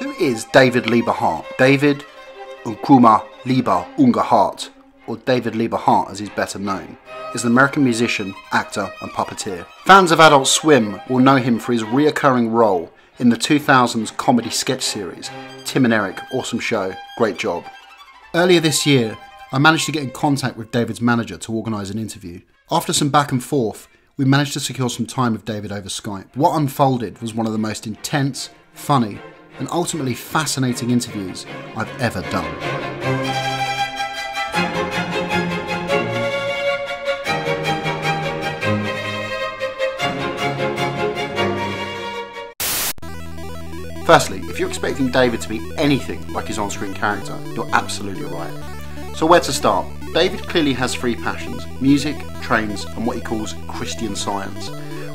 Who is David Liebe Hart? David Nkrumah Liebe Unger Hart, or David Liebe Hart as he's better known, is an American musician, actor, and puppeteer. Fans of Adult Swim will know him for his reoccurring role in the 2000s comedy sketch series, Tim and Eric, Awesome Show, Great Job. Earlier this year, I managed to get in contact with David's manager to organise an interview. After some back and forth, we managed to secure some time with David over Skype. What unfolded was one of the most intense, funny, and ultimately fascinating interviews I've ever done. Firstly, if you're expecting David to be anything like his on screen character, you're absolutely right. So, where to start? David clearly has three passions music, trains, and what he calls Christian science.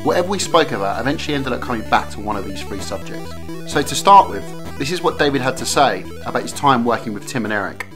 Whatever we spoke about eventually ended up coming back to one of these three subjects. So, to start with, this is what David had to say about his time working with Tim and Eric.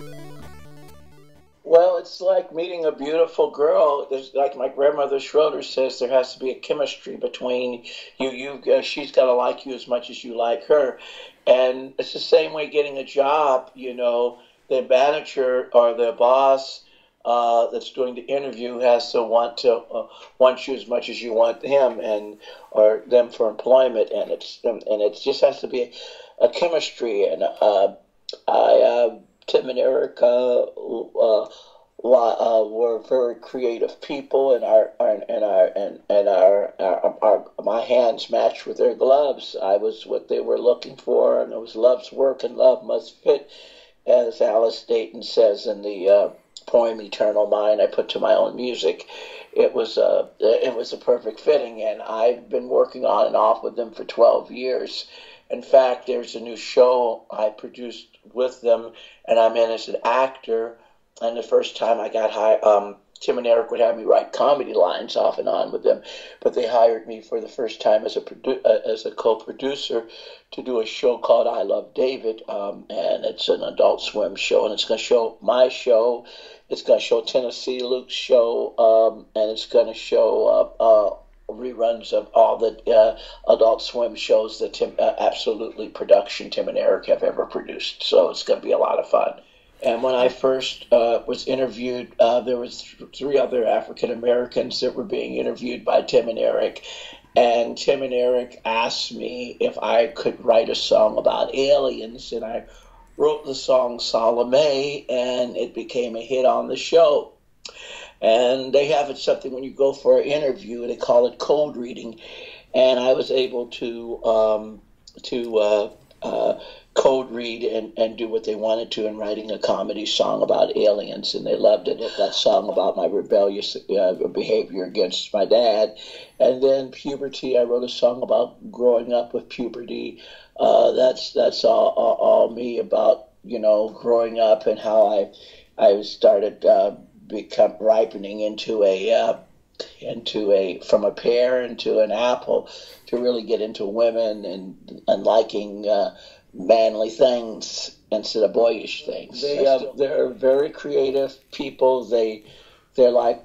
Well, it's like meeting a beautiful girl. There's like my grandmother Schroeder says, there has to be a chemistry between you. You, uh, she's got to like you as much as you like her, and it's the same way getting a job. You know, the manager or the boss uh, that's doing the interview has to want to uh, want you as much as you want him and or them for employment, and it's and it just has to be a, chemistry. And uh, I uh, Tim and Eric uh, uh, were very creative people, and our, and our and, and our, our, our, my hands matched with their gloves. I was what they were looking for, and it was love's work, and love must fit, as Alice Dayton says in the poem "Eternal Mind." I put to my own music. It was a it was a perfect fitting, and I've been working on and off with them for twelve years. In fact, there's a new show I produced with them, and I'm in as an actor. And the first time I got hired, um, Tim and Eric would have me write comedy lines off and on with them, but they hired me for the first time as a produ- uh, as a co-producer to do a show called I Love David, um, and it's an Adult Swim show, and it's going to show my show, it's going to show Tennessee Luke's show, um, and it's going to show uh, uh, reruns of all the uh, Adult Swim shows that Tim, uh, absolutely production Tim and Eric have ever produced. So it's going to be a lot of fun. And when I first uh, was interviewed, uh, there was th- three other African Americans that were being interviewed by Tim and Eric. And Tim and Eric asked me if I could write a song about aliens, and I wrote the song Salome, and it became a hit on the show and they have it something when you go for an interview they call it code reading and i was able to um, to uh, uh, code read and, and do what they wanted to in writing a comedy song about aliens and they loved it. That song about my rebellious uh, behavior against my dad. And then puberty i wrote a song about growing up with puberty. Uh, that's that's all, all, all, me about you know growing up and how i i started uh, become ripening into a uh, into a from a pear into an apple to really get into women and and liking uh, manly things instead of boyish things. They uh, they're very creative people. They they're like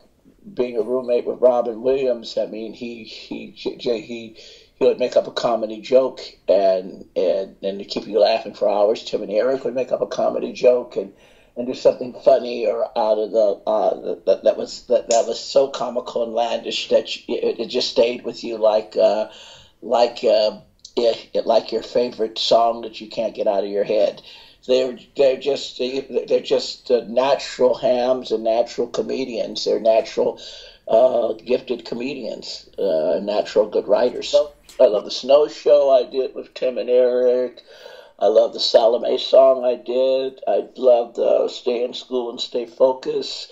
being a roommate with Robin Williams. I mean, he he he. he he would make up a comedy joke and and and to keep you laughing for hours. Tim and Eric would make up a comedy joke and and do something funny or out of the uh, that, that was that, that was so comical and landish that you, it, it, just stayed with you like uh, like uh, it, like your favorite song that you can't get out of your head. They're they're just they're just uh, natural hams and natural comedians. They're natural uh, gifted comedians, uh, natural good writers. I love the Snow Show I did with Tim and Eric. I love the Salome song I did. I love the Stay in School and Stay Focused.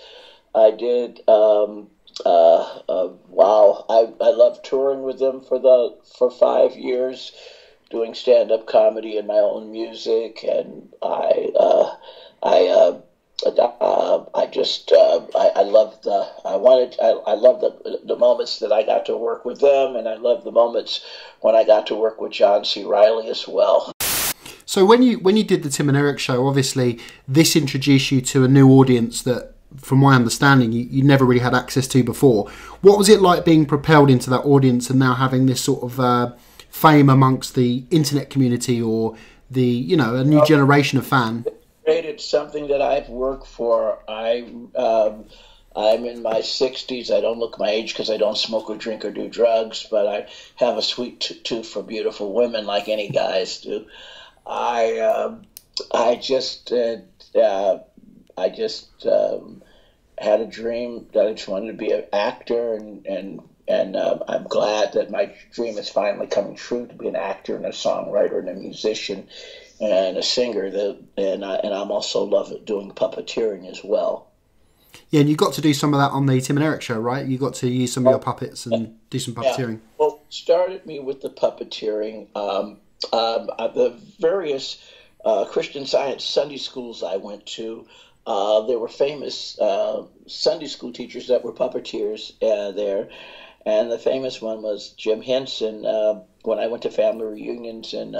I did. Um, uh, uh, wow, I, I love touring with them for the for five years, doing stand up comedy and my own music, and I uh, I. Uh, uh, I just uh, I, I love the I wanted I, I love the the moments that I got to work with them, and I love the moments when I got to work with John C. Reilly as well. So when you when you did the Tim and Eric show, obviously this introduced you to a new audience that, from my understanding, you, you never really had access to before. What was it like being propelled into that audience and now having this sort of uh, fame amongst the internet community or the you know a new generation of fan. Created something that I've worked for. I um, I'm in my 60s. I don't look my age because I don't smoke or drink or do drugs, but I have a sweet tooth for beautiful women, like any guys do. I um, I just uh, uh, I just um, had a dream that I just wanted to be an actor, and and and uh, I'm glad that my dream is finally coming true to be an actor and a songwriter and a musician and a singer. That and I, and I'm also love doing puppeteering as well. Yeah, and you got to do some of that on the Tim and Eric show, right? You got to use some of your puppets and do some puppeteering. Yeah. Well, started me with the puppeteering. Um, um, uh, the various uh, Christian Science Sunday schools I went to. Uh, there were famous uh, Sunday school teachers that were puppeteers uh, there, and the famous one was Jim Henson. Uh, when I went to family reunions in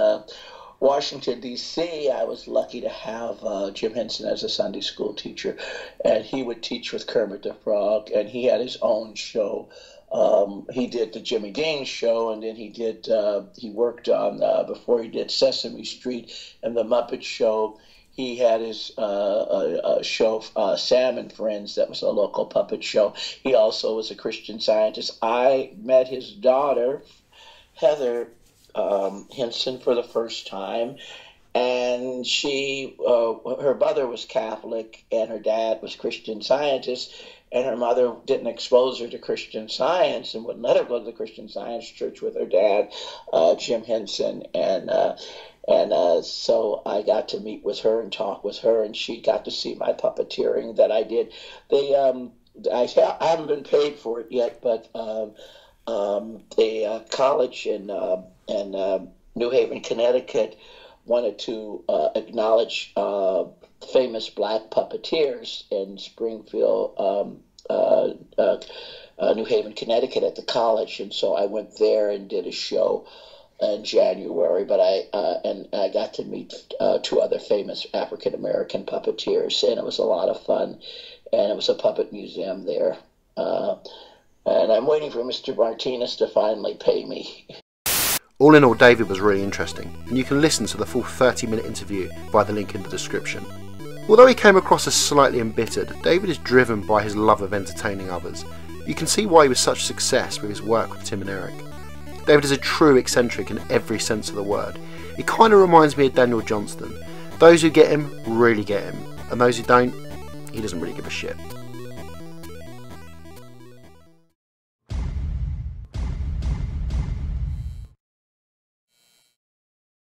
Washington, D.C., I was lucky to have uh, Jim Henson as a Sunday school teacher, and he would teach with Kermit the Frog, and he had his own show. Um, he did the Jimmy Dean show, and then he did. Uh, he worked on uh, before he did Sesame Street and the Muppet Show. He had his uh, show, uh, Sam and Friends, that was a local puppet show. He also was a Christian scientist. I met his daughter, Heather, um, Henson for the first time, and she, uh, her mother was Catholic, and her dad was Christian Scientist, and her mother didn't expose her to Christian Science and wouldn't let her go to the Christian Science church with her dad, uh, Jim Henson, and. Uh, and uh, so I got to meet with her and talk with her, and she got to see my puppeteering that I did. They, um, I, I haven't been paid for it yet, but um, um, the uh, college in uh, in uh, New Haven, Connecticut, wanted to acknowledge famous black puppeteers in Springfield, um, uh, uh, uh, New Haven, Connecticut, at the college, and so I went there and did a show in January. But I uh, and I got to meet two other famous African American puppeteers, and it was a lot of fun. And it was a puppet museum there and I'm waiting for Mr. Martinez to finally pay me. All in all, David was really interesting, and you can listen to the full 30 minute interview via the link in the description. Although he came across as slightly embittered, David is driven by his love of entertaining others. You can see why he was such success with his work with Tim and Eric. David is a true eccentric in every sense of the word. He kind of reminds me of Daniel Johnston. Those who get him really get him, and those who don't, he doesn't really give a shit.